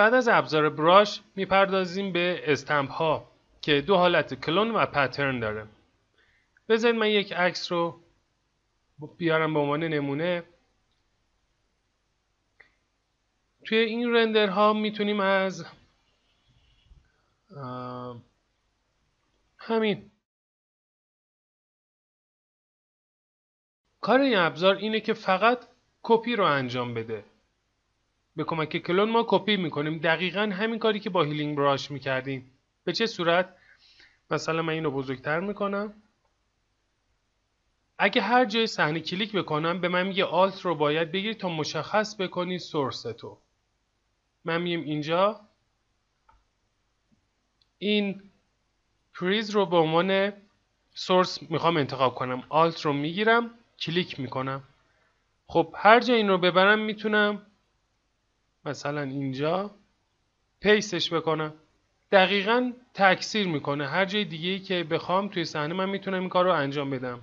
بعد از ابزار براش می‌پردازیم به استمپ ها که دو حالت کلون و پترن داره. بذارید من یک عکس رو بیارم به عنوان نمونه. توی این رندر ها می‌تونیم از همین. کار این ابزار اینه که فقط کپی رو انجام بده. به کمک کلون ما کپی می‌کنیم. دقیقا همین کاری که با healing brush می‌کردیم. به چه صورت؟ مثلا من اینو بزرگتر می‌کنم. اگه هر جای صحنه کلیک بکنم به من میگه Alt رو باید بگیری تا مشخص بکنی source تو. من میم اینجا. این پریز رو به عنوان source می‌خوام انتخاب کنم. Alt رو می‌گیرم کلیک می‌کنم. خب هر جا این رو ببرم می‌تونم مثلا اینجا پیستش بکنم دقیقا تکثیر می‌کنه. هر جای دیگه که بخوام توی صحنه من می‌تونم این کار رو انجام بدم.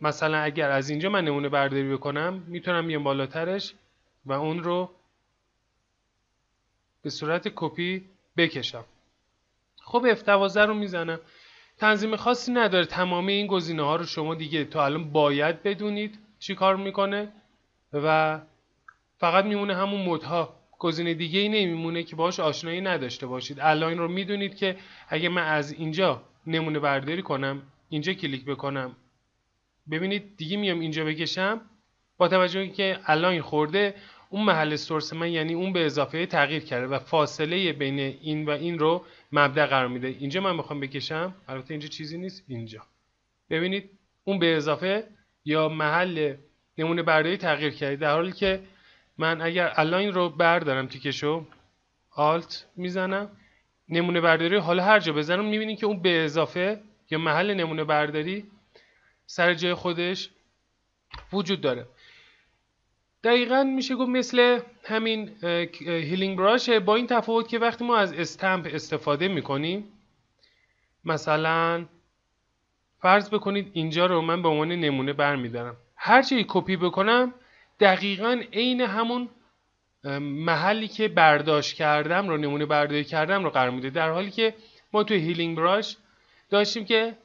مثلا اگر از اینجا من نمونه برداری بکنم می‌تونم بیام بالاترش و اون رو به صورت کپی بکشم. خب F12 رو می‌زنم. تنظیم خاصی نداره. تمام این گزینه ها رو شما دیگه تا الان باید بدونید چی کار می‌کنه و فقط میمونه همون مدها. گزینه دیگه ای نمیمونه که باش آشنایی نداشته باشید. الان رو می‌دونید که اگه من از اینجا نمونه برداری کنم اینجا کلیک بکنم. ببینید دیگه میام اینجا بکشم. با توجه که الان خورده اون محل سورس من یعنی اون به اضافه تغییر کرده و فاصله بین این و این رو مبدا قرار میده. اینجا من می‌خوام بکشم. البته اینجا چیزی نیست. اینجا. ببینید اون به اضافه یا محل نمونه برداری تغییر کرده در حالی که من اگر الان رو بردارم تیکشو آلت می‌زنم نمونه برداری حالا هر جا بزنم می‌بینید که اون به اضافه یا محل نمونه برداری سر جای خودش وجود داره. دقیقا میشه گفت مثل همین healing brush ه با این تفاوت که وقتی ما از stamp استفاده می‌کنیم مثلا فرض بکنید اینجا رو من به عنوان نمونه برمیدارم. هر چی کپی بکنم دقیقا عین همون محلی که برداشت کردم رو نمونه برداری کردم رو قرار میده در حالی که ما توی healing brush داشتیم که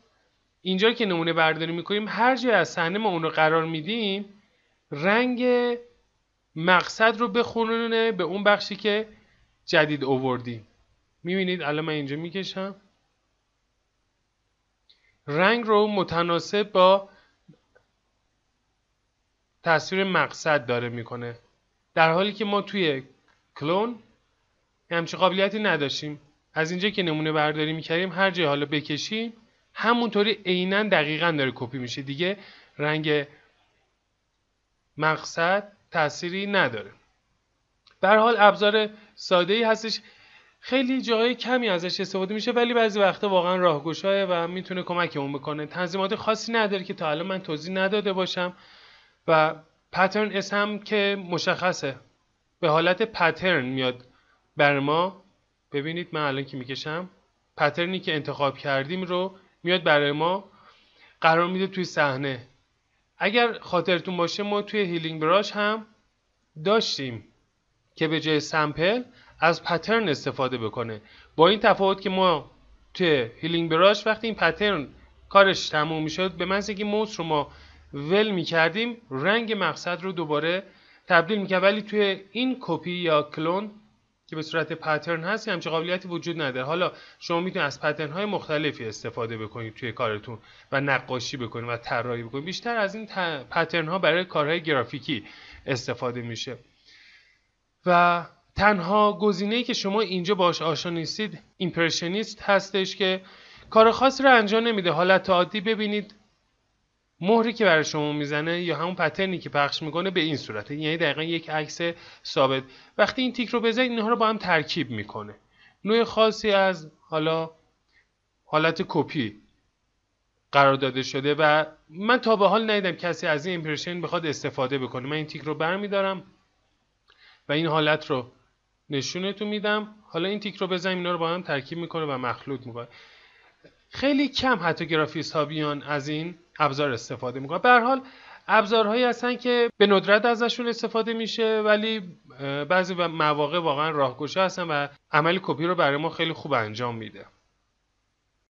اینجا که نمونه برداری می‌کنیم هر جای از صحنه ما اون رو قرار میدیم رنگ مقصد رو بخورونه به اون بخشی که جدید اووردیم. می‌بینید؟ الان من اینجا می‌کشم. رنگ رو متناسب با تصویر مقصد داره می‌کنه. در حالی که ما توی کلون همچه قابلیتی نداشتیم. از اینجا که نمونه برداری می‌کردیم هر جای حالا بکشیم همونطوری عینا دقیقا داره کپی میشه. دیگه رنگ مقصد تأثیری نداره. در حال ابزار ساده ای هستش. خیلی جای کمی ازش استفاده میشه ولی بعضی وقتا واقعا راهگشایه و می‌تونه کمکمون بکنه. تنظیمات خاصی نداره که تا الان من توضیح نداده باشم. و پترن اس هم که مشخصه. به حالت پترن میاد بر ما. ببینید من الان که می‌کشم. پترنی که انتخاب کردیم رو میاد برای ما. قرار میده توی صحنه. اگر خاطرتون باشه ما توی healing brush هم داشتیم که به جای sample از pattern استفاده بکنه. با این تفاوت که ما توی healing brush وقتی این pattern کارش تموم می‌شد به من که موس رو ما ول می‌کردیم رنگ مقصد رو دوباره تبدیل می‌کرد. ولی توی این کپی یا کلون که به صورت pattern هست همچه قابلیتی وجود نداره. حالا شما می‌تونید از پترن های مختلفی استفاده بکنید توی کارتون و نقاشی بکنید و طراحی بکنید. بیشتر از این پترن ها برای کارهای گرافیکی استفاده میشه. و تنها گزینه‌ای که شما اینجا باش آشنا نیستید ایمپرشنیست هستش که کار خاصی رو انجام نمیده. حالت عادی ببینید مهری که برای شما می‌زنه یا همون پترنی که پخش می‌کنه به این صورته. یعنی دقیقا یک عکس ثابت. وقتی این تیک رو بزنید اینها رو با هم ترکیب می‌کنه. نوع خاصی از حالا حالت کپی قرار داده شده و من تا به حال ندیدم کسی از این impression بخواد استفاده بکنه. من این تیک رو برمیدارم و این حالت رو نشونتون میدم. حالا این تیک رو بزنیم اینا رو با هم ترکیب می‌کنه و مخلوط می‌کنه. خیلی کم حتی گرافیست ها بیان از این ابزار استفاده می‌کنن به حال ابزارهایی هستن که به ندرت ازشون استفاده میشه ولی بعضی مواقع واقعا راهگشا هستن و عمل کپی رو برای ما خیلی خوب انجام میده.